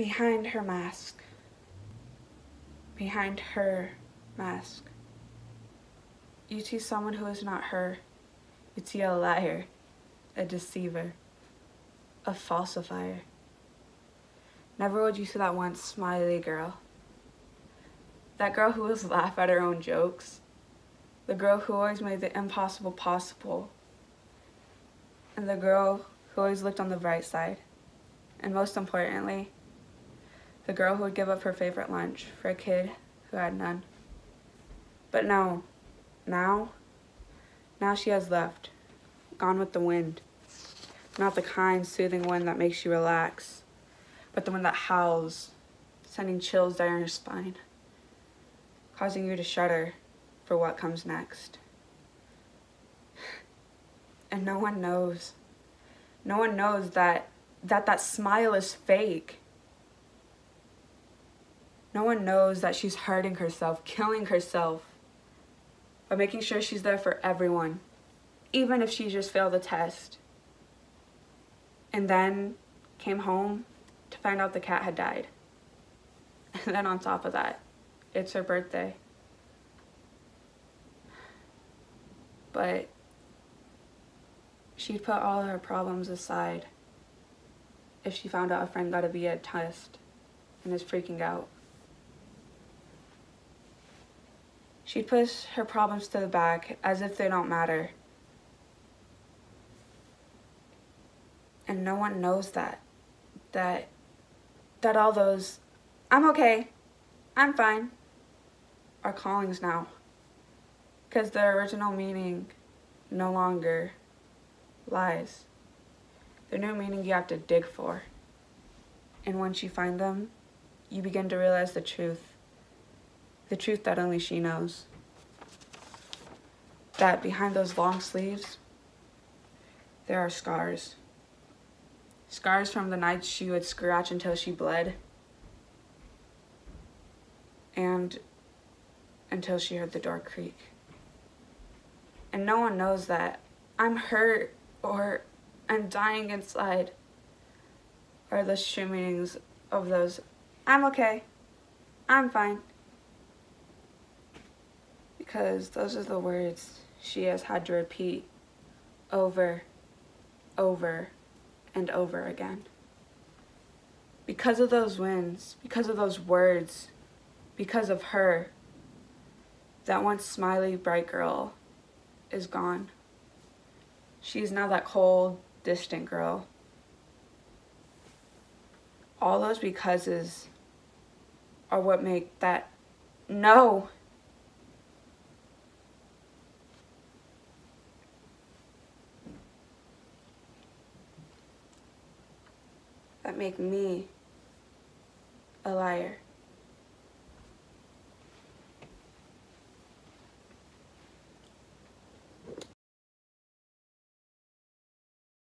behind her mask, behind her mask, you see someone who is not her. You see a liar, a deceiver, a falsifier. Never would you see that once smiley girl. That girl who would laugh at her own jokes. The girl who always made the impossible possible. And the girl who always looked on the bright side. And most importantly, the girl who would give up her favorite lunch for a kid who had none. But now, now, now she has left, gone with the wind. Not the kind, soothing wind that makes you relax, but the one that howls, sending chills down your spine, causing you to shudder for what comes next. And no one knows. No one knows that that, that smile is fake. No one knows that she's hurting herself, killing herself, but making sure she's there for everyone, even if she just failed the test. And then came home to find out the cat had died. And then on top of that, it's her birthday. But she'd put all her problems aside if she found out a friend got a VIA test and is freaking out. She'd push her problems to the back as if they don't matter. And no one knows that. That that all those I'm okay, I'm fine are callings now. Because their original meaning no longer lies. Their new meaning you have to dig for. And once you find them, you begin to realize the truth the truth that only she knows. That behind those long sleeves, there are scars. Scars from the nights she would scratch until she bled. And until she heard the door creak. And no one knows that I'm hurt or I'm dying inside are the true meanings of those I'm okay, I'm fine because those are the words she has had to repeat over, over, and over again. Because of those wins, because of those words, because of her, that once smiley, bright girl is gone. She's now that cold, distant girl. All those becauses are what make that no that make me a liar.